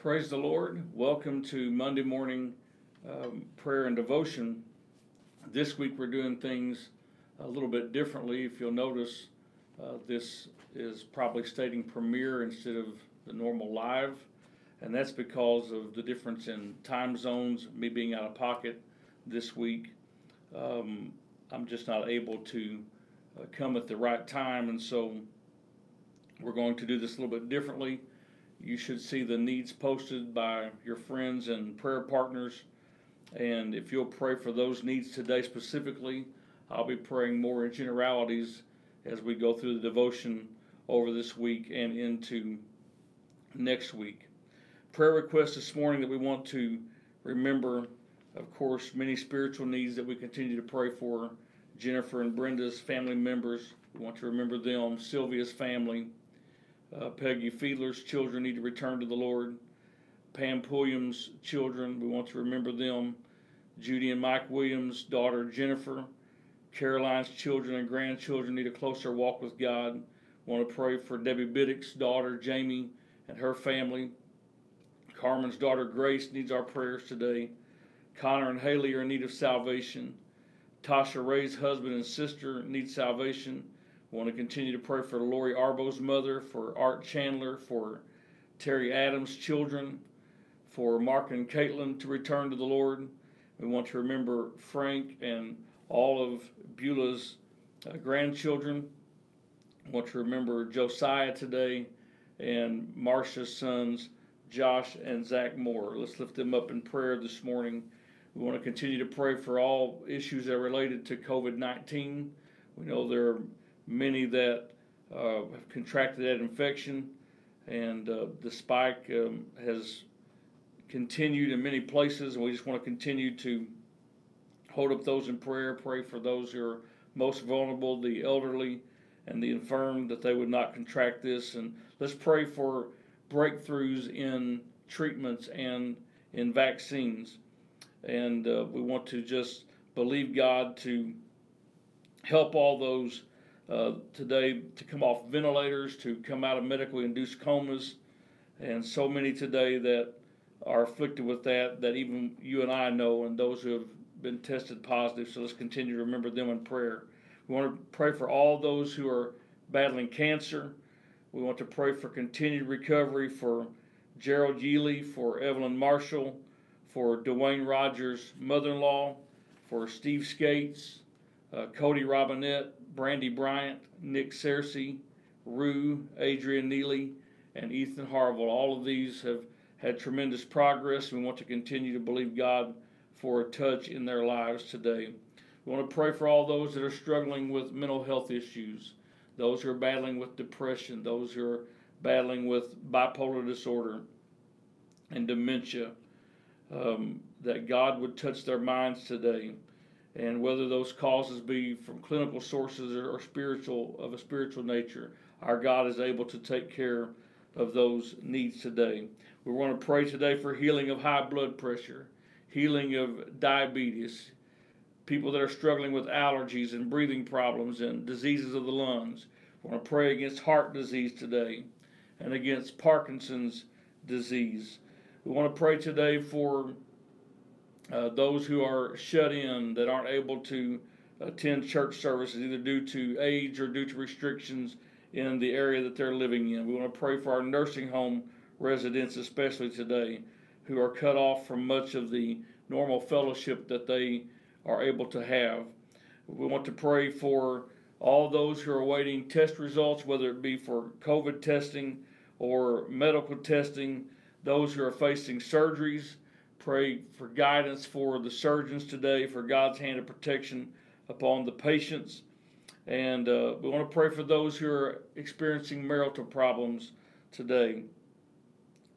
Praise the Lord. Welcome to Monday morning um, prayer and devotion. This week we're doing things a little bit differently. If you'll notice, uh, this is probably stating premiere instead of the normal live, and that's because of the difference in time zones, me being out of pocket this week. Um, I'm just not able to uh, come at the right time, and so we're going to do this a little bit differently. You should see the needs posted by your friends and prayer partners. And if you'll pray for those needs today specifically, I'll be praying more in generalities as we go through the devotion over this week and into next week. Prayer requests this morning that we want to remember, of course, many spiritual needs that we continue to pray for. Jennifer and Brenda's family members, we want to remember them. Sylvia's family, uh, Peggy Fiedler's children need to return to the Lord. Pam Pulliam's children, we want to remember them. Judy and Mike Williams' daughter Jennifer. Caroline's children and grandchildren need a closer walk with God. We want to pray for Debbie Biddick's daughter Jamie and her family. Carmen's daughter Grace needs our prayers today. Connor and Haley are in need of salvation. Tasha Ray's husband and sister need salvation. We want to continue to pray for Lori Arbo's mother, for Art Chandler, for Terry Adams' children, for Mark and Caitlin to return to the Lord. We want to remember Frank and all of Beulah's uh, grandchildren. We want to remember Josiah today and Marcia's sons, Josh and Zach Moore. Let's lift them up in prayer this morning. We want to continue to pray for all issues that are related to COVID 19. We know there are many that uh, have contracted that infection, and uh, the spike um, has continued in many places. And we just want to continue to hold up those in prayer, pray for those who are most vulnerable, the elderly and the infirm, that they would not contract this. And let's pray for breakthroughs in treatments and in vaccines. And uh, we want to just believe God to help all those uh, today to come off ventilators, to come out of medically induced comas, and so many today that are afflicted with that, that even you and I know, and those who have been tested positive. So let's continue to remember them in prayer. We want to pray for all those who are battling cancer. We want to pray for continued recovery for Gerald Yealy, for Evelyn Marshall, for Dwayne Rogers' mother in law, for Steve Skates, uh, Cody Robinette, Brandy Bryant, Nick Searcy, Rue, Adrian Neely, and Ethan Harville. All of these have had tremendous progress. We want to continue to believe God for a touch in their lives today. We want to pray for all those that are struggling with mental health issues, those who are battling with depression, those who are battling with bipolar disorder and dementia, um, that God would touch their minds today and whether those causes be from clinical sources or, spiritual of a spiritual nature, our God is able to take care of those needs today. We want to pray today for healing of high blood pressure, healing of diabetes, people that are struggling with allergies and breathing problems and diseases of the lungs. We want to pray against heart disease today and against Parkinson's disease. We want to pray today for uh, those who are shut in that aren't able to attend church services either due to age or due to restrictions in the area that they're living in. We want to pray for our nursing home residents, especially today, who are cut off from much of the normal fellowship that they are able to have. We want to pray for all those who are awaiting test results, whether it be for COVID testing or medical testing, those who are facing surgeries Pray for guidance for the surgeons today, for God's hand of protection upon the patients. And uh, we want to pray for those who are experiencing marital problems today,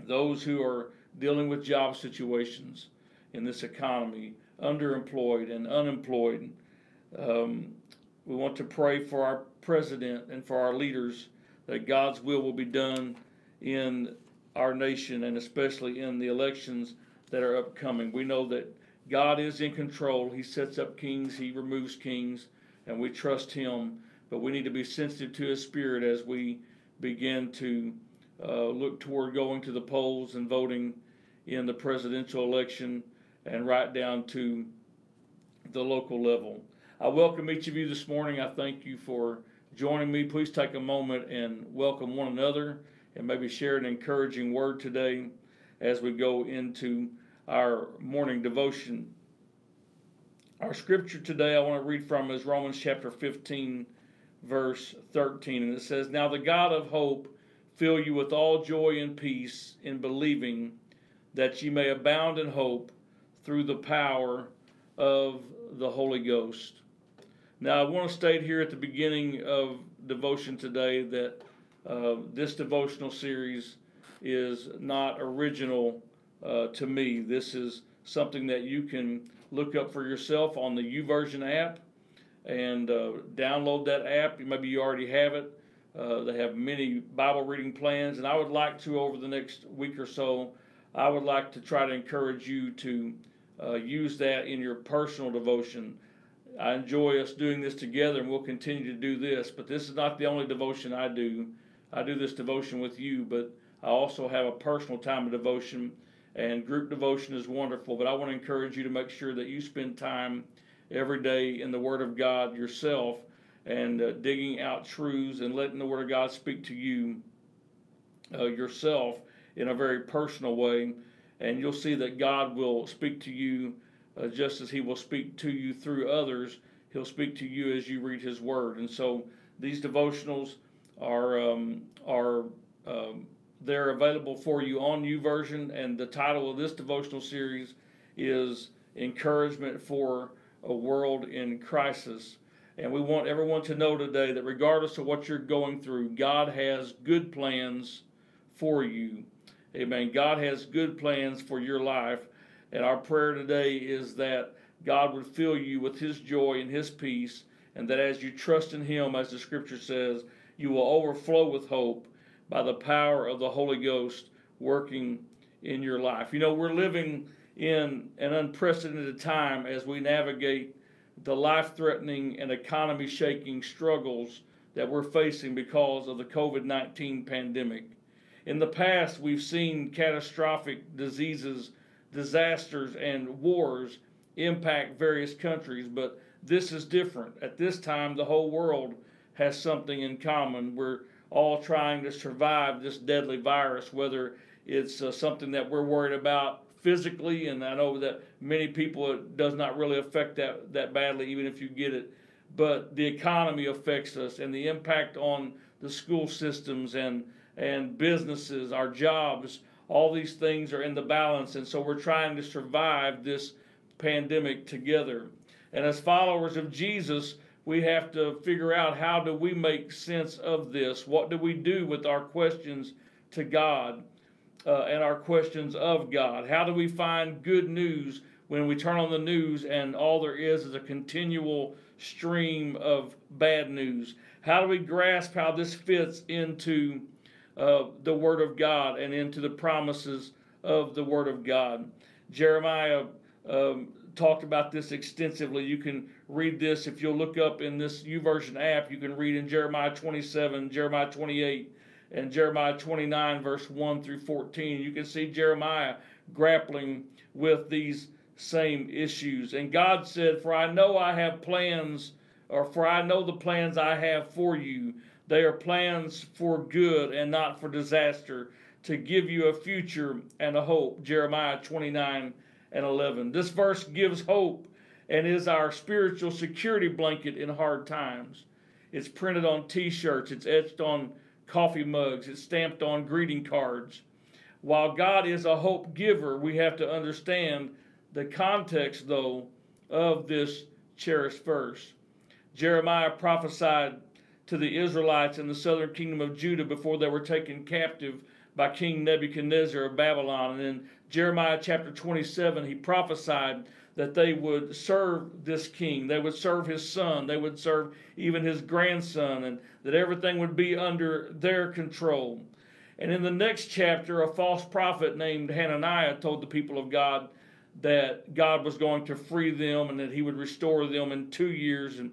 those who are dealing with job situations in this economy, underemployed and unemployed. Um, we want to pray for our president and for our leaders that God's will will be done in our nation and especially in the elections that are upcoming. We know that God is in control. He sets up kings, He removes kings, and we trust Him. But we need to be sensitive to His Spirit as we begin to uh, look toward going to the polls and voting in the presidential election and right down to the local level. I welcome each of you this morning. I thank you for joining me. Please take a moment and welcome one another and maybe share an encouraging word today as we go into our morning devotion. Our scripture today I want to read from is Romans chapter 15, verse 13. And it says, Now the God of hope fill you with all joy and peace in believing that ye may abound in hope through the power of the Holy Ghost. Now, I want to state here at the beginning of devotion today that uh, this devotional series is not original uh, to me. This is something that you can look up for yourself on the YouVersion app and uh, download that app. Maybe you already have it. Uh, they have many Bible reading plans, and I would like to, over the next week or so, I would like to try to encourage you to uh, use that in your personal devotion. I enjoy us doing this together, and we'll continue to do this. But this is not the only devotion I do. I do this devotion with you, but I also have a personal time of devotion, and group devotion is wonderful. But I want to encourage you to make sure that you spend time every day in the Word of God yourself and uh, digging out truths and letting the Word of God speak to you uh, yourself in a very personal way. And you'll see that God will speak to you uh, just as He will speak to you through others. He'll speak to you as you read His Word. And so these devotionals are um, are um, they're available for you on version, And the title of this devotional series is Encouragement for a World in Crisis. And we want everyone to know today that regardless of what you're going through, God has good plans for you. Amen. God has good plans for your life. And our prayer today is that God would fill you with His joy and His peace, and that as you trust in Him, as the scripture says, you will overflow with hope by the power of the Holy Ghost working in your life. You know, we're living in an unprecedented time as we navigate the life threatening and economy shaking struggles that we're facing because of the COVID 19 pandemic. In the past, we've seen catastrophic diseases, disasters, and wars impact various countries, but this is different. At this time, the whole world has something in common. We're all trying to survive this deadly virus, whether it's uh, something that we're worried about physically, and I know that many people it does not really affect that that badly, even if you get it. But the economy affects us, and the impact on the school systems and and businesses, our jobs, all these things are in the balance, and so we're trying to survive this pandemic together. And as followers of Jesus, we have to figure out how do we make sense of this? What do we do with our questions to God? uh, and our questions of God? How do we find good news when we turn on the news and all there is is a continual stream of bad news? How do we grasp how this fits into uh, the Word of God and into the promises of the Word of God? Jeremiah um, talked about this extensively. You can read this if you'll look up in this YouVersion app. You can read in Jeremiah 27, Jeremiah 28, and Jeremiah 29, verse 1 through 14. You can see Jeremiah grappling with these same issues. And God said, For I know I have plans, or for I know the plans I have for you. They are plans for good and not for disaster, to give you a future and a hope. Jeremiah 29 and 11. This verse gives hope and is our spiritual security blanket in hard times. It's printed on t shirts, it's etched on coffee mugs, it's stamped on greeting cards. While God is a hope giver, we have to understand the context, though, of this cherished verse. Jeremiah prophesied to the Israelites in the southern kingdom of Judah before they were taken captive by King Nebuchadnezzar of Babylon. And in Jeremiah chapter 27, he prophesied that they would serve this king. They would serve his son. They would serve even his grandson, and that everything would be under their control. And in the next chapter, a false prophet named Hananiah told the people of God that God was going to free them and that he would restore them in two years. And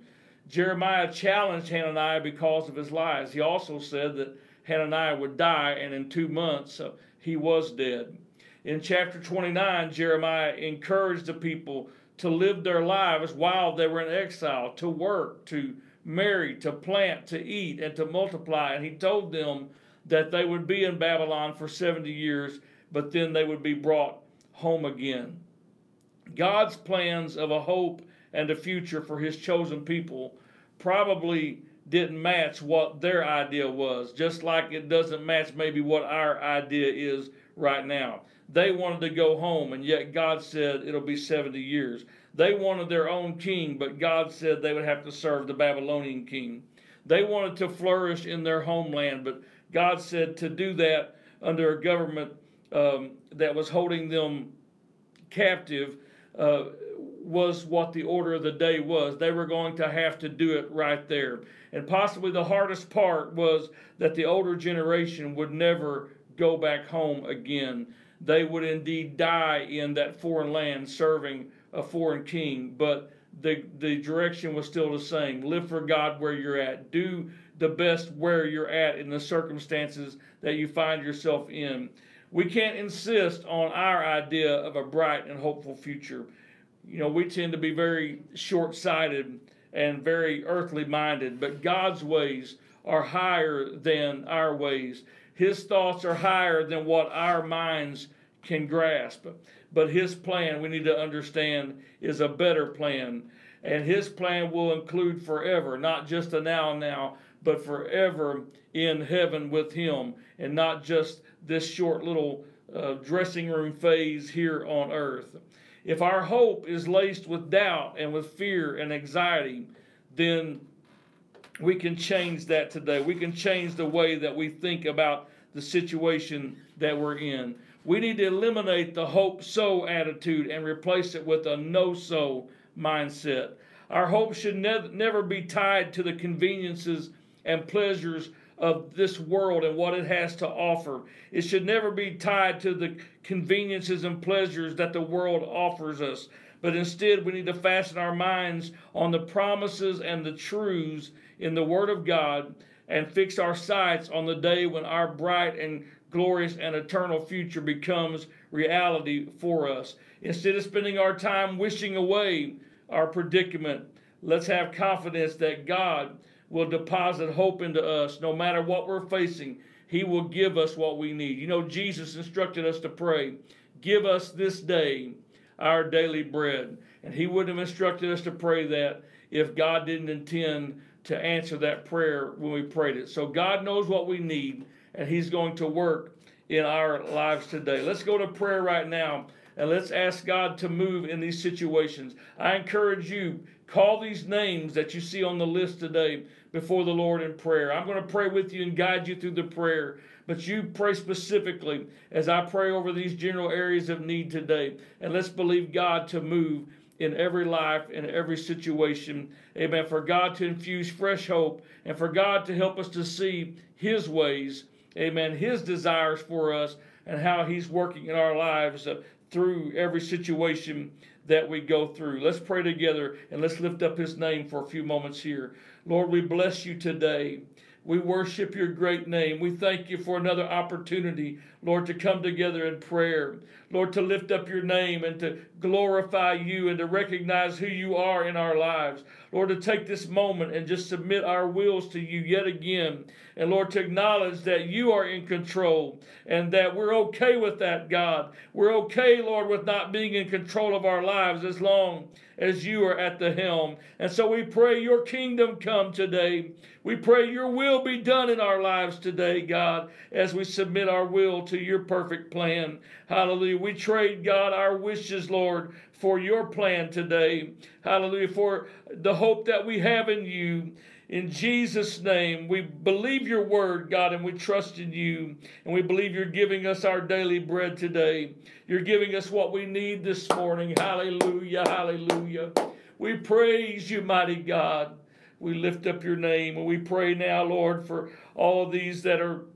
Jeremiah challenged Hananiah because of his lies. He also said that Hananiah would die, and in two months uh, he was dead. In chapter 29, Jeremiah encouraged the people to live their lives while they were in exile, to work, to marry, to plant, to eat, and to multiply. And he told them that they would be in Babylon for 70 years, but then they would be brought home again. God's plans of a hope and a future for his chosen people probably didn't match what their idea was, just like it doesn't match maybe what our idea is right now. They wanted to go home, and yet God said it'll be 70 years. They wanted their own king, but God said they would have to serve the Babylonian king. They wanted to flourish in their homeland, but God said to do that under a government um, that was holding them captive uh, was what the order of the day was. They were going to have to do it right there. And possibly the hardest part was that the older generation would never go back home again. They would indeed die in that foreign land serving a foreign king, but the, the direction was still the same. Live for God where you're at. Do the best where you're at in the circumstances that you find yourself in. We can't insist on our idea of a bright and hopeful future. You know, we tend to be very short sighted and very earthly minded, but God's ways are higher than our ways. His thoughts are higher than what our minds can grasp. But His plan, we need to understand, is a better plan. And His plan will include forever, not just a now and now, but forever in heaven with Him, and not just this short little uh, dressing room phase here on earth. If our hope is laced with doubt and with fear and anxiety, then we can change that today. We can change the way that we think about the situation that we're in. We need to eliminate the hope so attitude and replace it with a know so mindset. Our hope should ne- never be tied to the conveniences and pleasures of this world and what it has to offer. It should never be tied to the conveniences and pleasures that the world offers us. But instead, we need to fasten our minds on the promises and the truths in the Word of God and fix our sights on the day when our bright and glorious and eternal future becomes reality for us. Instead of spending our time wishing away our predicament, let's have confidence that God will deposit hope into us no matter what we're facing. He will give us what we need. You know, Jesus instructed us to pray, Give us this day our daily bread. And He wouldn't have instructed us to pray that if God didn't intend to answer that prayer when we prayed it. So God knows what we need, and He's going to work in our lives today. Let's go to prayer right now and let's ask God to move in these situations. I encourage you, call these names that you see on the list today before the Lord in prayer. I'm going to pray with you and guide you through the prayer, but you pray specifically as I pray over these general areas of need today. And let's believe God to move in every life, in every situation. Amen. For God to infuse fresh hope and for God to help us to see His ways. Amen. His desires for us and how He's working in our lives uh, through every situation that we go through. Let's pray together and let's lift up His name for a few moments here. Lord, we bless you today. We worship your great name. We thank you for another opportunity, Lord, to come together in prayer. Lord, to lift up your name and to glorify you and to recognize who you are in our lives. Lord, to take this moment and just submit our wills to you yet again. And Lord, to acknowledge that you are in control and that we're okay with that, God. We're okay, Lord, with not being in control of our lives as long as you are at the helm. And so we pray your kingdom come today. We pray your will be done in our lives today, God, as we submit our will to your perfect plan. Hallelujah. We trade, God, our wishes, Lord, for your plan today. Hallelujah. For the hope that we have in you. In Jesus' name, we believe your word, God, and we trust in you. And we believe you're giving us our daily bread today. You're giving us what we need this morning. Hallelujah, hallelujah. We praise you, mighty God. We lift up your name and we pray now, Lord, for all of these that are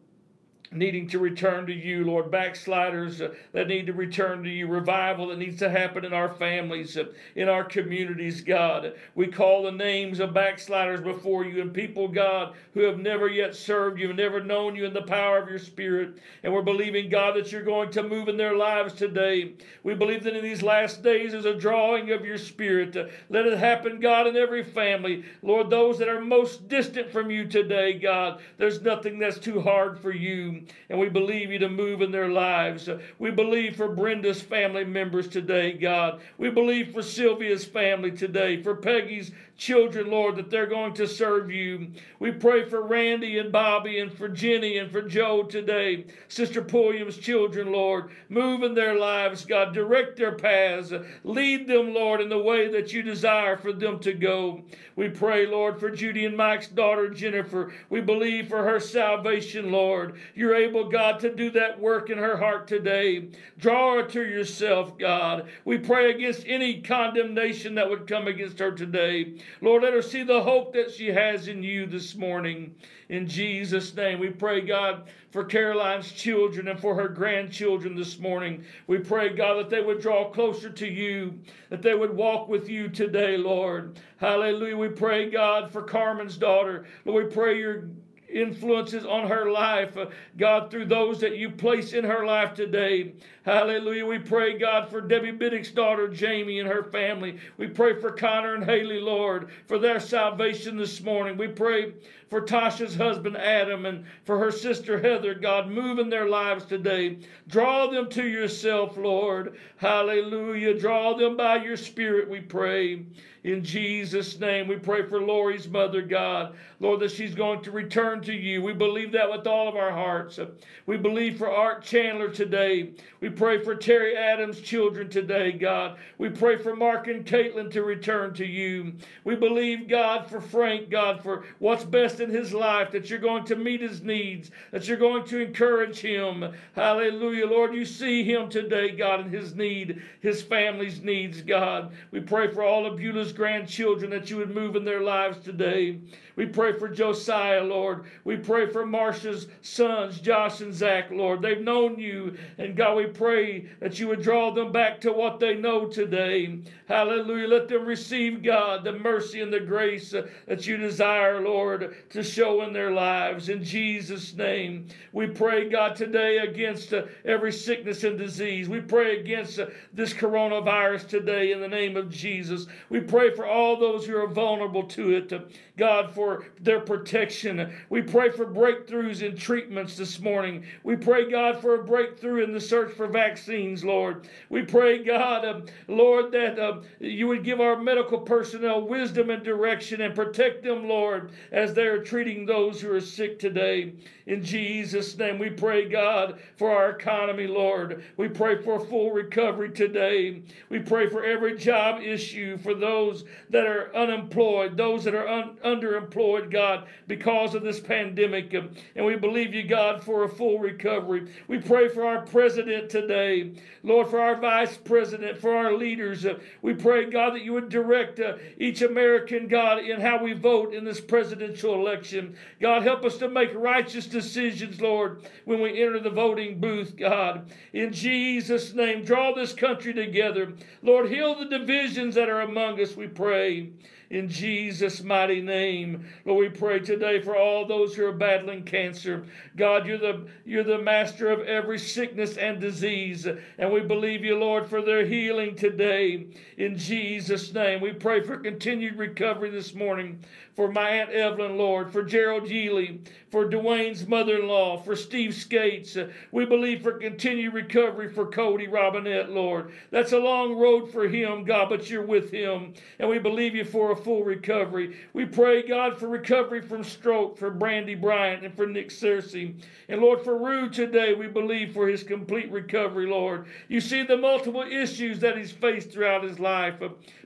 needing to return to you, Lord. Backsliders uh, that need to return to you. Revival that needs to happen in our families, uh, in our communities, God. We call the names of backsliders before you and people, God, who have never yet served you, never known you in the power of your Spirit. And we're believing, God, that you're going to move in their lives today. We believe that in these last days there's a drawing of your Spirit. Uh, let it happen, God, in every family. Lord, those that are most distant from you today, God, there's nothing that's too hard for you and we believe you to move in their lives. We believe for Brenda's family members today, God. We believe for Sylvia's family today, for Peggy's children, Lord, that they're going to serve you. We pray for Randy and Bobby and for Jenny and for Joe today. Sister Pulliam's children, Lord, move in their lives, God. Direct their paths. Lead them, Lord, in the way that you desire for them to go. We pray, Lord, for Judy and Mike's daughter, Jennifer. We believe for her salvation, Lord. You're able, God, to do that work in her heart today. Draw her to yourself, God. We pray against any condemnation that would come against her today. Lord, let her see the hope that she has in you this morning. In Jesus' name, we pray, God, for Caroline's children and for her grandchildren this morning. We pray, God, that they would draw closer to you, that they would walk with you today, Lord. Hallelujah. We pray, God, for Carmen's daughter. Lord, we pray your influences on her life, uh, God, through those that you place in her life today. Hallelujah. We pray, God, for Debbie Biddick's daughter, Jamie, and her family. We pray for Connor and Haley, Lord, for their salvation this morning. We pray for Tasha's husband, Adam, and for her sister, Heather. God, move in their lives today. Draw them to yourself, Lord. Hallelujah. Draw them by your Spirit, we pray. In Jesus' name, we pray for Lori's mother, God. Lord, that she's going to return to you. We believe that with all of our hearts. We believe for Art Chandler today. We pray for Terry Adams' children today, God. We pray for Mark and Caitlin to return to you. We believe, God, for Frank, God, for what's best in his life, that you're going to meet his needs, that you're going to encourage him. Hallelujah. Lord, you see him today, God, in his need, his family's needs, God. We pray for all of Beulah's grandchildren that you would move in their lives today. We pray for Josiah, Lord. We pray for Marsha's sons, Josh and Zach, Lord. They've known you. And God, we pray that you would draw them back to what they know today. Hallelujah. Let them receive, God, the mercy and the grace that you desire, Lord, to show in their lives. In Jesus' name, we pray, God, today against uh, every sickness and disease. We pray against uh, this coronavirus today in the name of Jesus. We pray for all those who are vulnerable to it. God, for their protection. We pray for breakthroughs in treatments this morning. We pray, God, for a breakthrough in the search for vaccines, Lord. We pray, God, uh, Lord, that uh, you would give our medical personnel wisdom and direction and protect them, Lord, as they are treating those who are sick today. In Jesus' name, we pray, God, for our economy, Lord. We pray for a full recovery today. We pray for every job issue for those that are unemployed, those that are un- underemployed, God, because of this pandemic. And we believe you, God, for a full recovery. We pray for our president today, Lord, for our vice president, for our leaders. We pray, God, that you would direct uh, each American, God, in how we vote in this presidential election. God, help us to make righteous decisions, Lord, when we enter the voting booth, God. In Jesus' name, draw this country together. Lord, heal the divisions that are among us, we pray in Jesus' mighty name. Lord, we pray today for all those who are battling cancer. God, you're the, you're the master of every sickness and disease. And we believe you, Lord, for their healing today. In Jesus' name, we pray for continued recovery this morning for my Aunt Evelyn, Lord, for Gerald Yealy, for Dwayne's mother in law, for Steve Skates. We believe for continued recovery for Cody Robinette, Lord. That's a long road for him, God, but you're with him. And we believe you for a full recovery. We pray, God, for recovery from stroke for Brandy Bryant and for Nick Searcy. And Lord, for Rue today, we believe for his complete recovery, Lord. You see the multiple issues that he's faced throughout his life,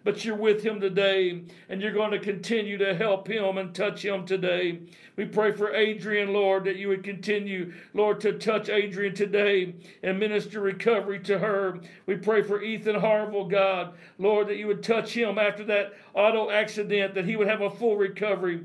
but you're with him today, and you're going to continue to help help him and touch him today. We pray for Adrian, Lord, that you would continue, Lord, to touch Adrian today and minister recovery to her. We pray for Ethan Harville, God, Lord, that you would touch him after that auto accident, that he would have a full recovery.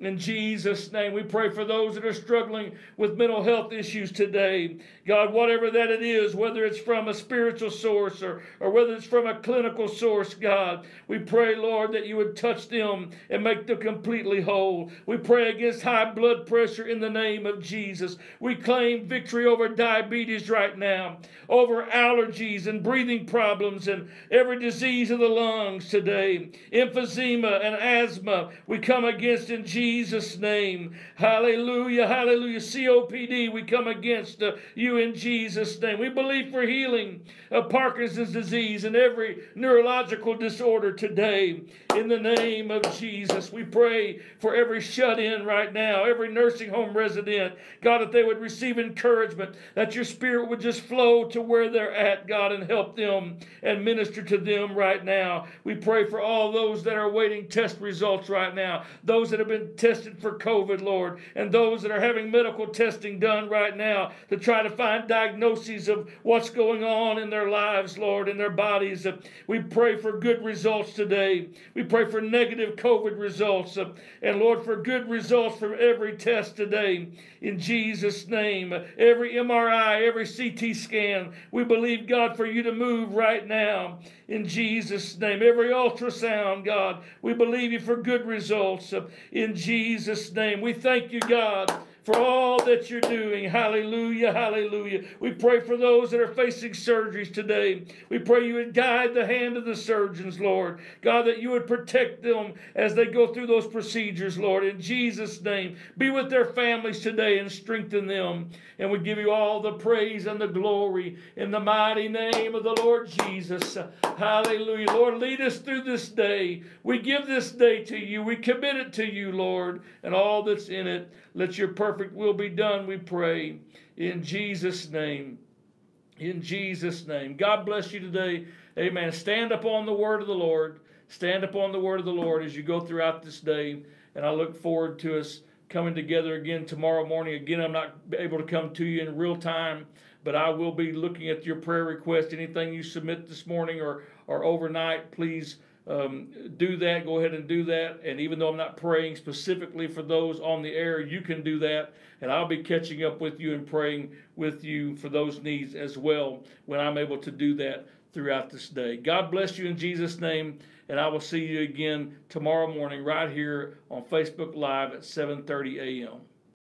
In Jesus' name, we pray for those that are struggling with mental health issues today. God, whatever that it is, whether it's from a spiritual source or, or whether it's from a clinical source, God, we pray, Lord, that you would touch them and make them completely whole. We pray against high blood pressure in the name of Jesus. We claim victory over diabetes right now, over allergies and breathing problems and every disease of the lungs today, emphysema and asthma. We come against in Jesus. Jesus' name. Hallelujah, hallelujah. COPD, we come against uh, you in Jesus' name. We believe for healing of Parkinson's disease and every neurological disorder today. In the name of Jesus, we pray for every shut in right now, every nursing home resident. God, that they would receive encouragement, that your spirit would just flow to where they're at, God, and help them and minister to them right now. We pray for all those that are waiting test results right now, those that have been tested for COVID, Lord, and those that are having medical testing done right now to try to find diagnoses of what's going on in their lives, Lord, in their bodies. We pray for good results today. We pray for negative COVID results. And Lord, for good results from every test today. In Jesus' name, every MRI, every CT scan, we believe, God, for you to move right now. In Jesus' name, every ultrasound, God, we believe you for good results. In Jesus' name. We thank you, God, for all that you're doing. Hallelujah, hallelujah. We pray for those that are facing surgeries today. We pray you would guide the hand of the surgeons, Lord. God, that you would protect them as they go through those procedures, Lord. In Jesus' name, be with their families today and strengthen them. And we give you all the praise and the glory in the mighty name of the Lord Jesus. Hallelujah. Lord, lead us through this day. We give this day to you. We commit it to you, Lord, and all that's in it. Let your perfect will be done, we pray. In Jesus' name. In Jesus' name. God bless you today. Amen. Stand upon the word of the Lord. Stand upon the word of the Lord as you go throughout this day. And I look forward to us coming together again tomorrow morning. Again, I'm not able to come to you in real time, but I will be looking at your prayer request. Anything you submit this morning or, or overnight, please um, do that. Go ahead and do that. And even though I'm not praying specifically for those on the air, you can do that. And I'll be catching up with you and praying with you for those needs as well when I'm able to do that throughout this day. God bless you in Jesus' name. And I will see you again tomorrow morning right here on Facebook Live at 7:30 a.m.